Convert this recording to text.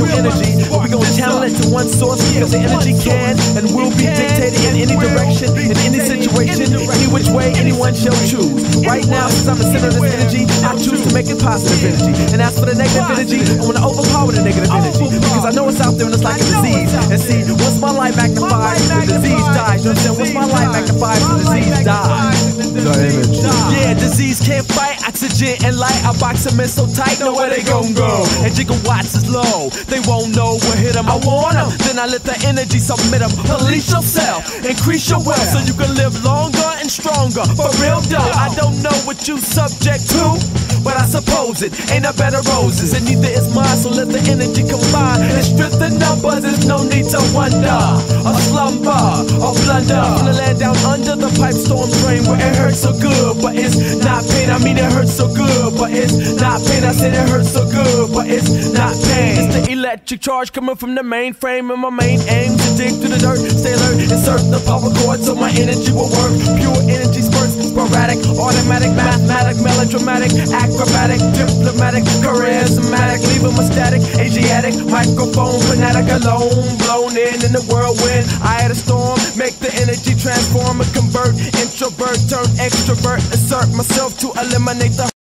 to spark this potential energy. We gon' channel it to one source because the energy can and will be dictated in any direction, in any situation, any which way anyone shall choose. Right now, since I'm the center of this energy, I choose to make it positive energy. And as for the negative energy, I wanna overpower the negative energy because I know it's out there and it's like a disease. And see, once my light magnifies, the disease dies. You understand? Once my light magnifies, the disease dies. Disease can't fight oxygen and light. I box them in so tight, know where they gon' go. And gigawatts is low, they won't know what hit them. I warn them, then I let the energy submit them. Police yourself, increase your wealth so you can live longer and stronger. For real though, I don't know what you subject to. But I suppose it ain't a bed of roses, and neither is mine. So let the energy combine and strip the numbers. There's no need to wonder, slumber, or blunder. From the land down under the pipe storm drain where it hurts so good, but it's not pain. I mean it hurts so good, but it's not pain. I said it hurts so good, but it's not pain. It's the electric charge coming from the mainframe, and my main aim to dig through the dirt, stay alert, insert the power cord so my energy will work. Pure energy spurts, sporadic, automatic, mathematic, melodramatic, acrobatic, diplomatic, charismatic, ecstatic, Asiatic, microphone fanatic, alone, blown in in the whirlwind. I had a storm, make the energy transform and convert, introvert, turn extrovert, assert myself to eliminate the